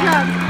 drums.